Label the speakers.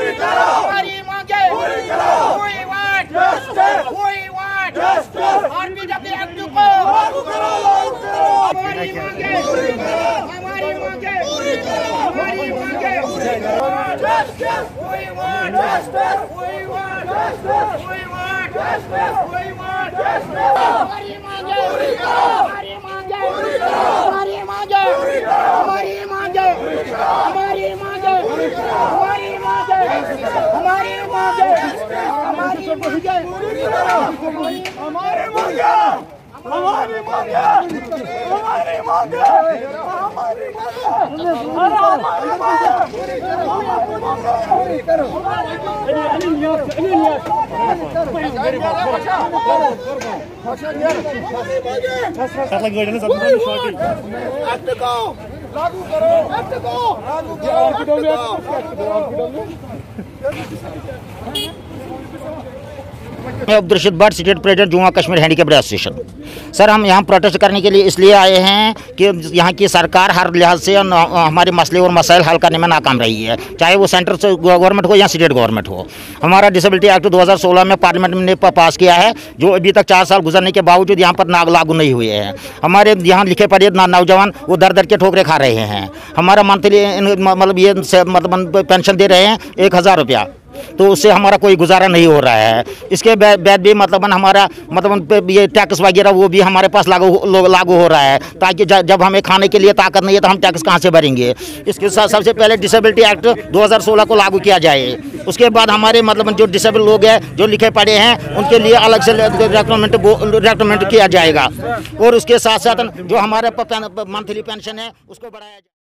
Speaker 1: What do you want? We want justice. We want justice. RPW Act को लागू करो justice. We want justice. We want justice. We want justice. We want justice. विकल्प हो जाए हमारे मांगे हमारी मांगे हमारी मांगे हमारी
Speaker 2: लागू करो लागू करो लागू करो Eu não sei o que é.
Speaker 3: मैं अब्दुलरशीद भट्ट स्टेट प्रेसिडेंट जुमा कश्मीर हैंडीकेप एसोसिएशन सर हम यहाँ प्रोटेस्ट करने के लिए इसलिए आए हैं कि यहाँ की सरकार हर लिहाज से हमारे मसले और मसाइल हल करने में नाकाम रही है। चाहे वो सेंट्रल गवर्नमेंट हो या स्टेट गवर्नमेंट हो। हमारा डिसेबिलिटी एक्ट 2016 में पार्लियामेंट ने पास किया है, जो अभी तक चार साल गुजरने के बावजूद यहाँ पर नाग लागू नहीं हुए हैं। हमारे यहाँ लिखे ना- नौजवान वो दर दर के ठोकरे खा रहे हैं। हमारा मंथली मतलब ये मतलब पेंशन दे रहे हैं एक हज़ार रुपया। तो उससे हमारा कोई गुजारा नहीं हो रहा है। इसके बाद भी मतलब हमारा मतलब ये टैक्स वगैरह वो भी हमारे पास लागू लागू हो रहा है। ताकि जब हमें खाने के लिए ताकत नहीं है तो हम टैक्स कहाँ से भरेंगे? इसके साथ सबसे पहले डिसेबिलिटी एक्ट 2016 को लागू किया जाए। उसके बाद हमारे मतलब जो डिसेबल लोग हैं, जो लिखे पढ़े हैं, उनके लिए अलग से रेकमेंट रेकमेंट किया जाएगा। और उसके साथ साथ जो हमारे मंथली पेंशन है, उसको बढ़ाया जाए।